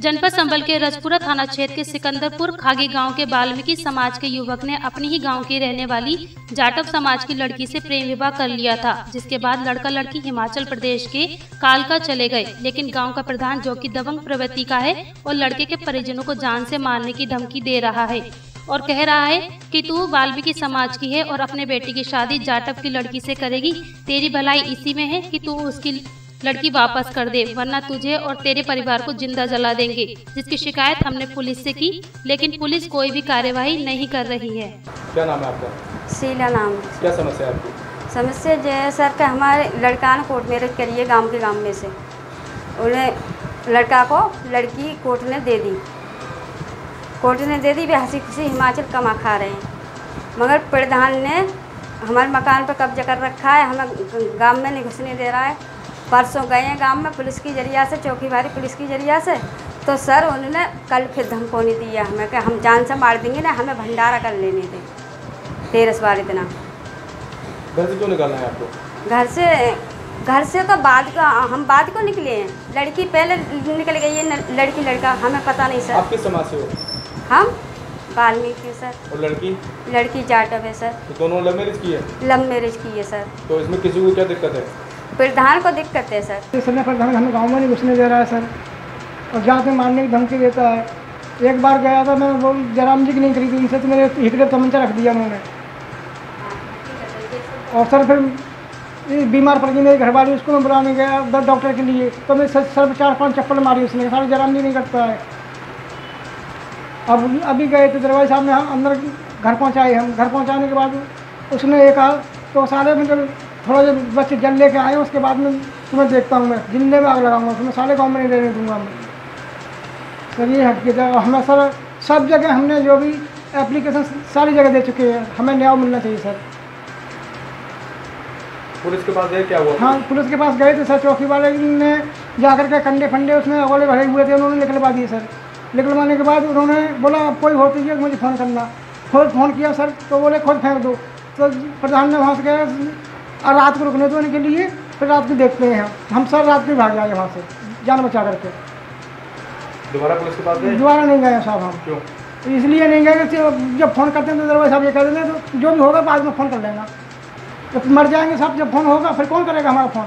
जनपद संबल के रजपुरा थाना क्षेत्र के सिकंदरपुर खागी गाँव के वाल्मीकि समाज के युवक ने अपनी ही गाँव की रहने वाली जाटव समाज की लड़की से प्रेम विवाह कर लिया था, जिसके बाद लड़का लड़की हिमाचल प्रदेश के कालका चले गए। लेकिन गाँव का प्रधान जो कि दबंग प्रवृत्ति का है और लड़के के परिजनों को जान से मारने की धमकी दे रहा है और कह रहा है कि तू वाल्मीकि समाज की है और अपने बेटी की शादी जाटव की लड़की से करेगी। तेरी भलाई इसी में है कि तू उसकी लड़की वापस कर दे वरना तुझे और तेरे परिवार को ज़िंदा जला देंगे जिसकी शिकायत हमने पुलिस से की लेकिन पुलिस कोई भी कार्यवाही नहीं कर रही है। क्या नाम है आपका? शीला नाम। क्या समस्या है आपकी? समस्या जो है सर कि हमारे लड़का ने कोर्ट मैरिज करी है गाँव के गाँव में से। उन्हें लड़का को लड़की कोर्ट ने दे दी। कोर्ट ने दे दी वे हँसी खुशी हिमाचल कमा खा रहे हैं। मगर प्रधान ने हमारे मकान पर कब्जा कर रखा है हमें गाँव में नहीं घुसने दे रहा है। परसों गए हैं गाँव में पुलिस की ज़रिया से चौकी भारी पुलिस की ज़रिया से। तो सर उन्होंने कल फिर धमकोनी दिया हमें कि हम जान से मार देंगे ना हमें भंडारा कर लेने दें। तेरस बार इतना। घर से क्यों निकालना है आपको? घर से घर से तो बाद का हम बाद को निकले हैं। लड़की पहले निकल गई है लड़की लड़का हमें पता नहीं सर। आप किस समाज से हो? हम? वाल्मीकि सर। और लड़की? लड़की जाटव है सर। तो दोनों लव मैरिज की है? लव मैरिज की है सर। तो इसमें किसी को क्या दिक्कत है? प्रधान को दिक्कत है, सर। समय प्रधान हमें गाँव में नहीं घुसने दे रहा है, सर। और जहाँ से मारने की धमकी देता है, एक बार गया था, मैं वो जयराम जी की नहीं करी थी उनसे तो मेरे हिकड़े तमंचा रख दिया उन्होंने। और सर, फिर बीमार पड़ गई, मेरी घरवाली उसको मैं बुलाने गया ड- डॉक्टर के लिए तो मैं सर सर चार पाँच चप्पल मारी उसने, सारे जयराम जी नहीं करता है। अब अभी गए थे दरवाजे साहब ने हम अंदर घर पहुँचाए हम, घर पहुँचाने के बाद उसने एक तो सारे मतलब थोड़ा जो बच्चे जल लेके आए उसके बाद में तुम्हें देखता हूँ मैं। जिंदे में आग लगाऊँगा तुम्हें सारे गाँव में नहीं रहने दूँगा मैं। सर ये हकीकत है और हमें सर सब जगह हमने जो भी एप्लीकेशन सारी जगह दे चुके हैं। हमें न्याय मिलना चाहिए सर। पुलिस के पास गए क्या हुआ? हाँ पुलिस के पास गए थे सर। चौकी वाले ने जाकर के कंडे फंडे उसमें अगले भरे हुए थे उन्होंने निकलवा दिए सर। निकलवाने के बाद उन्होंने बोला अब कोई होती है मुझे फ़ोन करना। खुद फ़ोन किया सर। तो बोले खुद फेंक दो। तो प्रधान ने वहाँ से कहा और रात को रुकने दो के लिए फिर रात को देखते हैं हम। सर रात में भाग जाए वहाँ से जान बचा करके। दोबारा पुलिस के पास दोबारा नहीं गए साहब हम। क्यों? इसलिए नहीं गए कि जब फ़ोन करते हैं तो दरवाज़ा साहब ये कर देते हैं तो जो भी होगा बाद में फ़ोन कर लेना। जब मर जाएँगे साहब जब फ़ोन होगा फिर कौन करेगा हमारा फ़ोन?